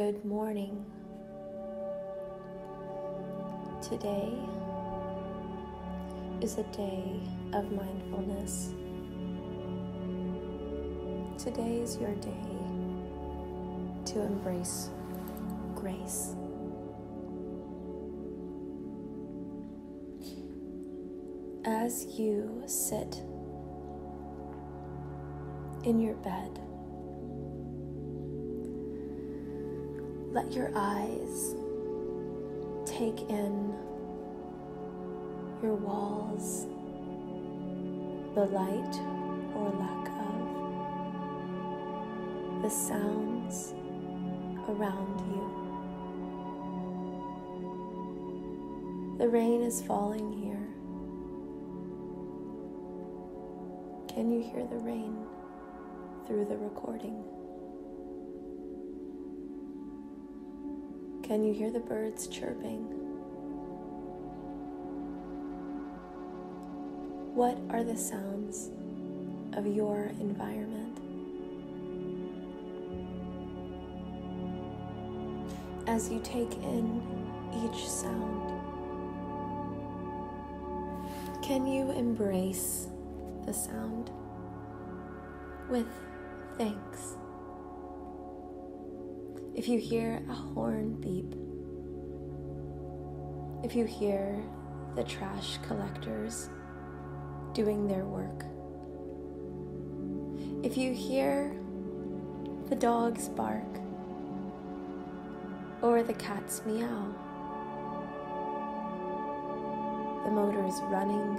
Good morning. Today is a day of mindfulness. Today is your day to embrace grace. As you sit in your bed, let your eyes take in your walls, the light or lack of, the sounds around you. The rain is falling here. Can you hear the rain through the recording? Can you hear the birds chirping? What are the sounds of your environment? As you take in each sound, can you embrace the sound with thanks? If you hear a horn beep, if you hear the trash collectors doing their work, if you hear the dogs bark or the cats meow, the motors running,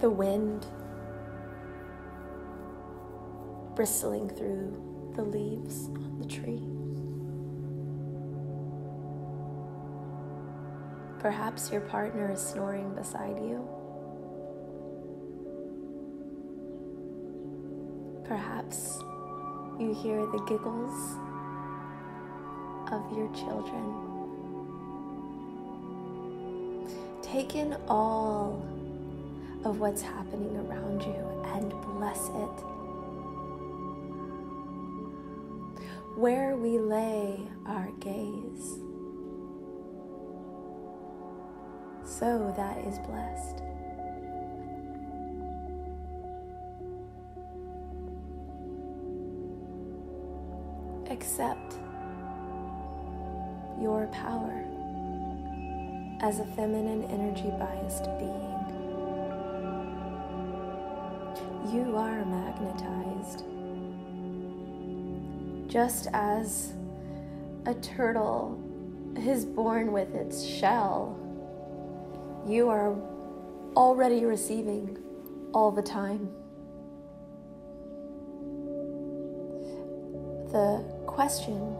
the wind bristling through the leaves on the tree. Perhaps your partner is snoring beside you. Perhaps you hear the giggles of your children. Take in all of what's happening around you and bless it. Where we lay our gaze. So that is blessed. Accept your power as a feminine energy biased being. You are magnetized just as a turtle is born with its shell, you are already receiving all the time. The question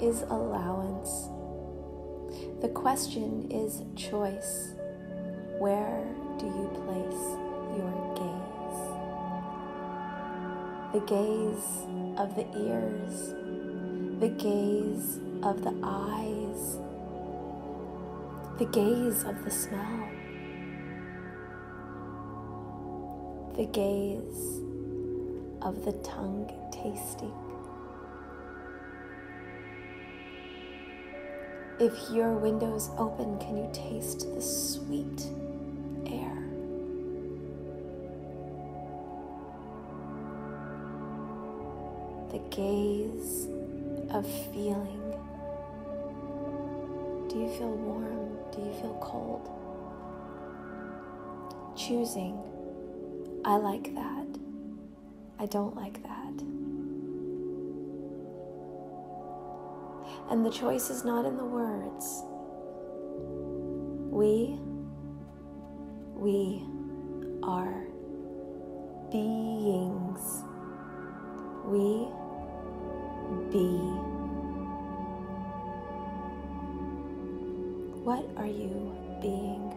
is allowance. The question is choice. Where do you place your gaze? The gaze of the ears, the gaze of the eyes, the gaze of the smell, the gaze of the tongue tasting. If your window's open, can you taste the sweet gaze of feeling. Do you feel warm? Do you feel cold? Choosing, I like that. I don't like that. And the choice is not in the words. We, we are beings. We be. What are you being?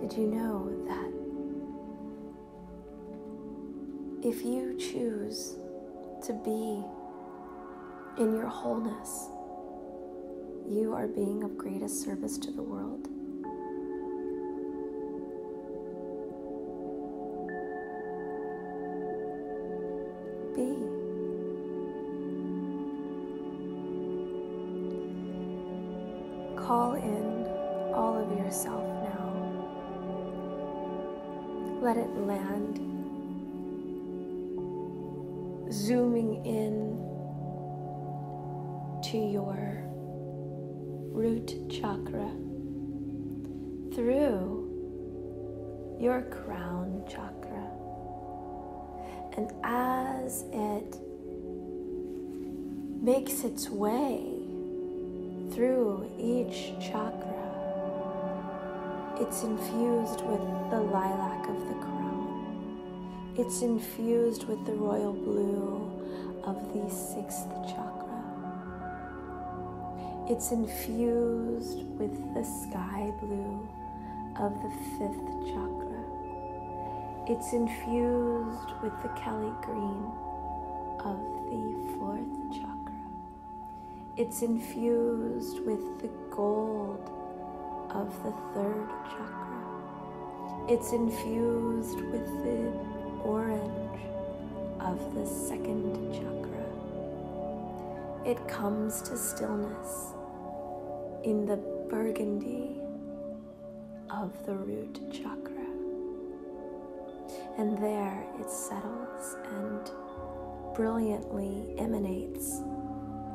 Did you know that if you choose to be in your wholeness, you are being of greatest service to the world? Be. Call in all of yourself now. Let it land, zooming in to your root chakra through your crown chakra. And as it makes its way through each chakra, it's infused with the lilac of the crown. It's infused with the royal blue of the sixth chakra. It's infused with the sky blue of the fifth chakra. It's infused with the Kelly green of the fourth chakra. It's infused with the gold of the third chakra. It's infused with the orange of the second chakra. It comes to stillness in the burgundy of the root chakra. And there it settles and brilliantly emanates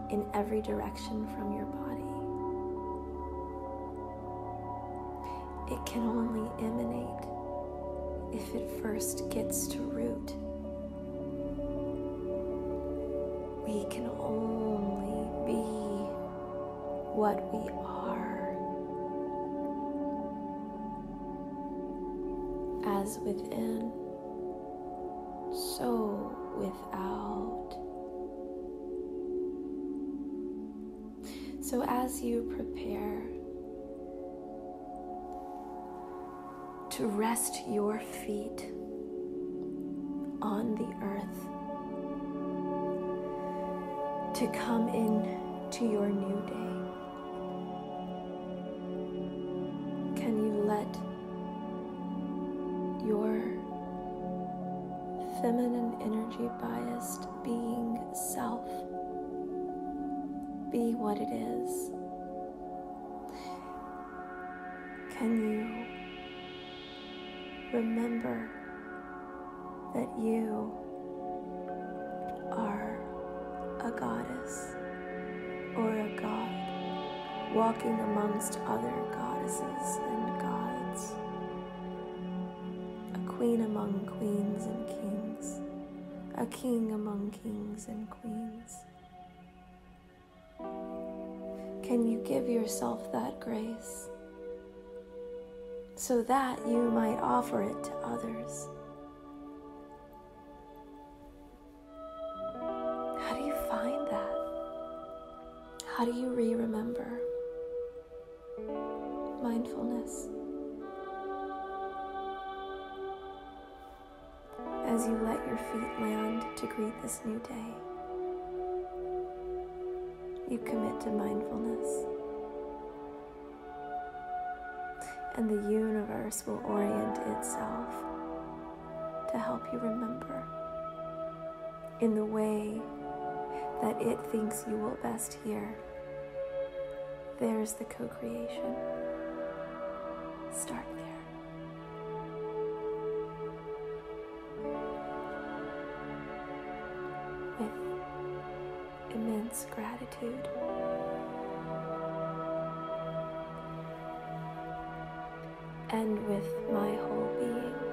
in every direction from your body. It can only emanate if it first gets to root. We can only be what we are. As within, so without. So as you prepare to rest your feet on the earth, to come in to your new day, feminine energy biased being self be what it is? Can you remember that you are a goddess or a god walking amongst other goddesses and gods? a queen among queens and a king among kings and queens. Can you give yourself that grace so that you might offer it to others? How do you find that? How do you re remember mindfulness? As you let your feet land to greet this new day. You commit to mindfulness, and the universe will orient itself to help you remember in the way that it thinks you will best hear. There's the co creation. Start there. Immense gratitude. And with my whole being.